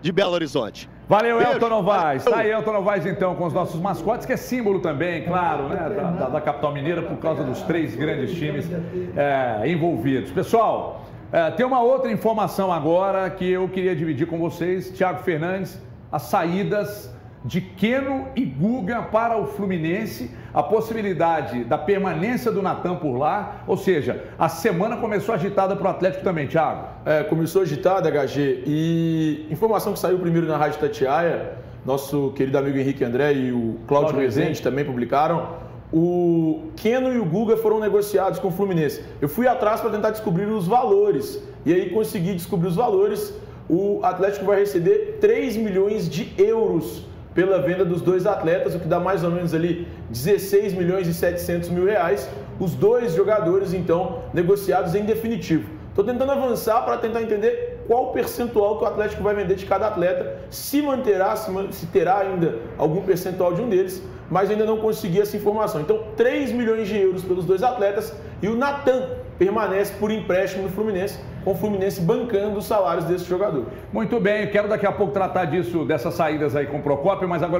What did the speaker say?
de Belo Horizonte. Valeu, Beijo. Elton Novaes. Tá aí, Elton Novaes, então, com os nossos mascotes, que é símbolo também, claro, né, da, da, da capital mineira, por causa dos três grandes times é, envolvidos. Pessoal, é, tem uma outra informação agora que eu queria dividir com vocês. Tiago Fernandes, as saídas de Queno e Guga para o Fluminense, a possibilidade da permanência do Natan por lá, ou seja, a semana começou agitada para o Atlético também, Thiago. É, começou agitada, HG, e informação que saiu primeiro na Rádio Tatiaia, nosso querido amigo Henrique André e o Cláudio Rezende também publicaram, o Keno e o Guga foram negociados com o Fluminense. Eu fui atrás para tentar descobrir os valores, e aí consegui descobrir os valores, o Atlético vai receber 3 milhões de euros pela venda dos dois atletas, o que dá mais ou menos ali 16 milhões e 700 mil reais. Os dois jogadores, então, negociados em definitivo. Estou tentando avançar para tentar entender qual percentual que o Atlético vai vender de cada atleta, se manterá, se terá ainda algum percentual de um deles, mas ainda não consegui essa informação. Então, 3 milhões de euros pelos dois atletas e o Natan permanece por empréstimo no Fluminense, com o Fluminense bancando os salários desse jogador. Muito bem, quero daqui a pouco tratar disso, dessas saídas aí com o Procópio, mas agora